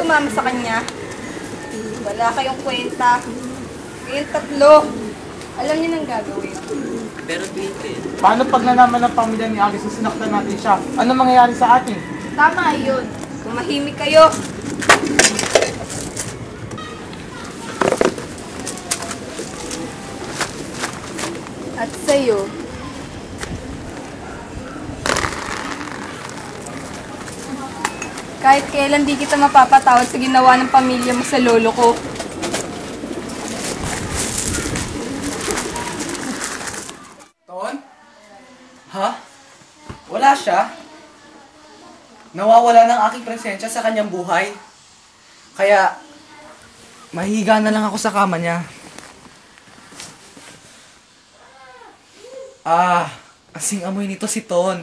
sumama sa kanya. Wala kayong kwenta. Kayong tatlo. Alam niyo nang gagawin. Pero Twinkle, eh. Paano pag nalaman ng pamilya ni Agis na sinaktan natin siya? Ano mangyayari sa atin? Tama yun. Kumahimik kayo. At sa'yo, Kahit kailan di kita mapapatawad sa ginawa ng pamilya mo sa lolo ko. Ton? Ha? Wala siya? Nawawala ng aking presensya sa kanyang buhay. Kaya, mahiga na lang ako sa kama niya. Ah, asing amoy nito si Ton.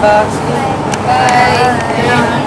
Bye. Bye. Bye.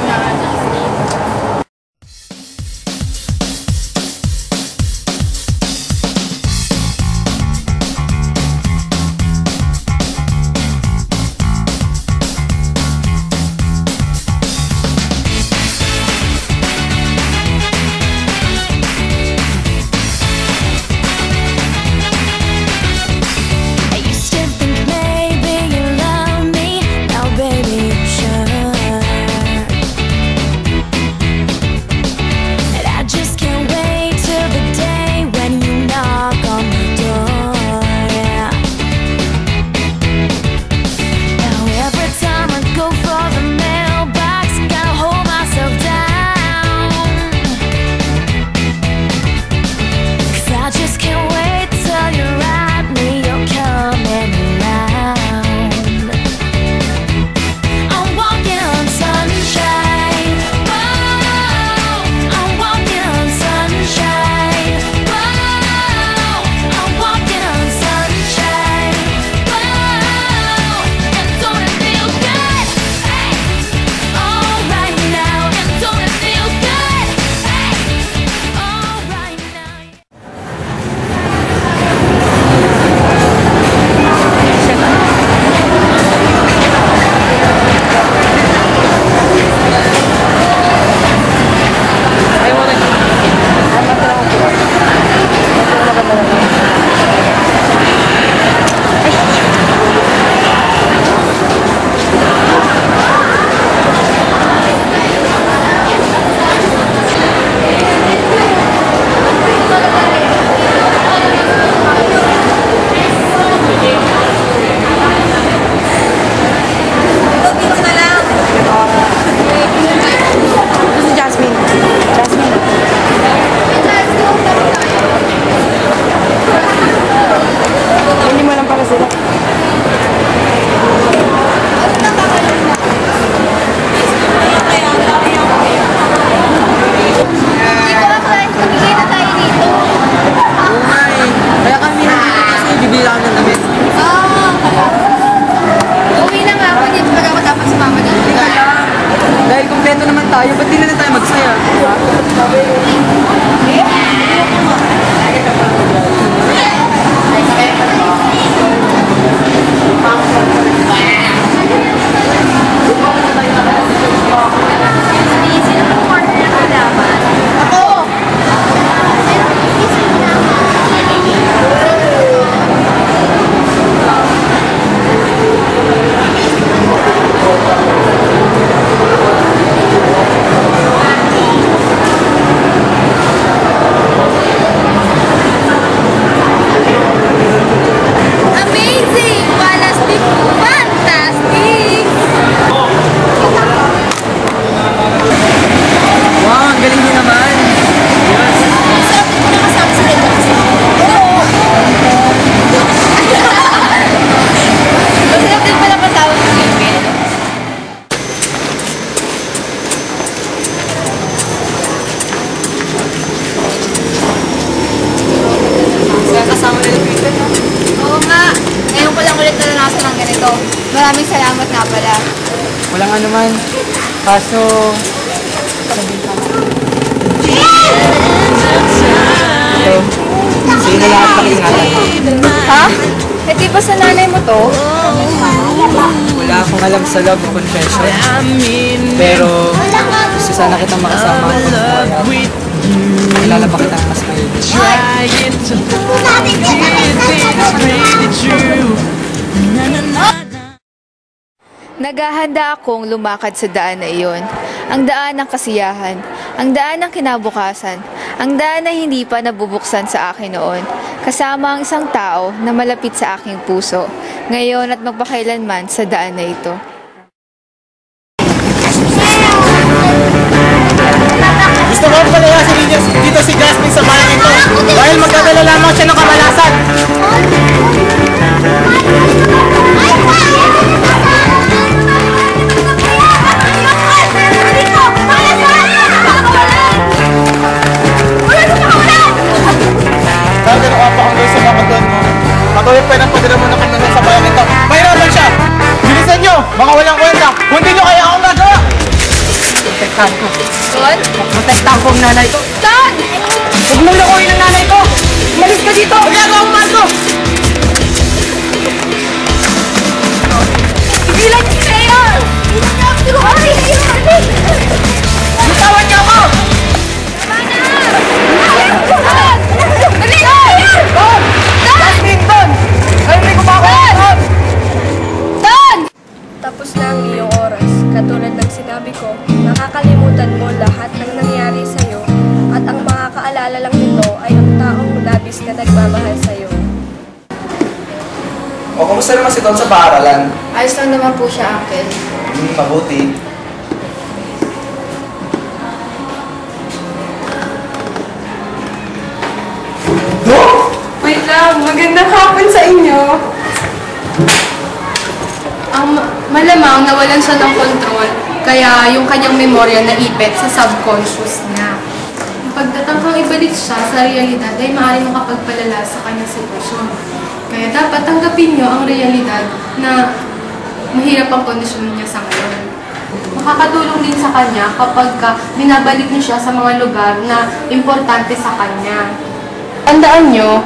Naman. Kaso, Hello. Sige na lahat pakiingatan. Ha? Eh di ba sa nanay mo to? Wala akong alam sa love confession. Pero, gusto sana kitang makasama. Kilala ba kitang mas mahilig? Naghahanda akong lumakad sa daan na iyon. Ang daan ng kasiyahan, ang daan ng kinabukasan, ang daan na hindi pa nabubuksan sa akin noon. Kasama ang isang tao na malapit sa aking puso, ngayon at magpakailanman sa daan na ito. gusto ko palayasin dito si Jasmine sa bayan ito. Dahil magdadala lamang siya ng kamalasan. Protektahan ko. Son? Protektahan ko ang nanay ko. Son! Huwag mo lakuin ang nanay ko! Malis ka dito! Magagawa ang mahal ko! Pigilan niyo si Mayor! Bitawan niyo ako! Dali ang makakaalala lang nito ay ang taong labis na nagmamahal sa'yo. O, kumusta naman si Don sa paaralan? Ayos lang naman po siya, Uncle. Hmm, mabuti. Wait lang, magandang hapon sa inyo. Ang ma- malamang nawalan siya ng control, kaya yung kanyang memorya naipit sa subconscious niya. Pagtatangkang ibalik siya sa realidad ay maaaring makapagpalala sa kanyang sitwasyon. Kaya dapat tanggapin niyo ang realidad na mahirap ang kondisyon niya sa ngayon. Makakatulong din sa kanya kapag ka binabalik niyo siya sa mga lugar na importante sa kanya. Tandaan niyo,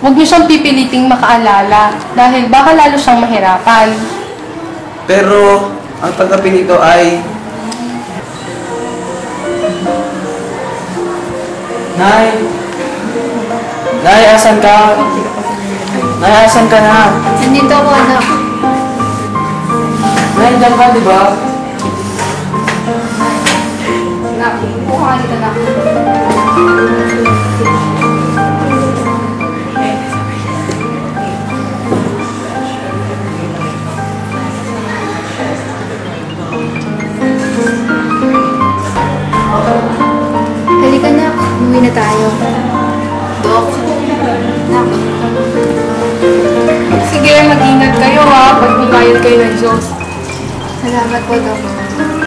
huwag niyo siyang pipiliting makaalala dahil baka lalo siyang mahirapan. Pero, ang tanggapin nito ay... Nay! Nay, asan ka? Nay, asan ka na? Nandito ako, anak. Nay, dyan ka, di ba? Anak, buka ka dito, na tayo. Dok. Sige, mag-ingat kayo ha, pagbabayad kayo ng Diyos. salamat po, Dok.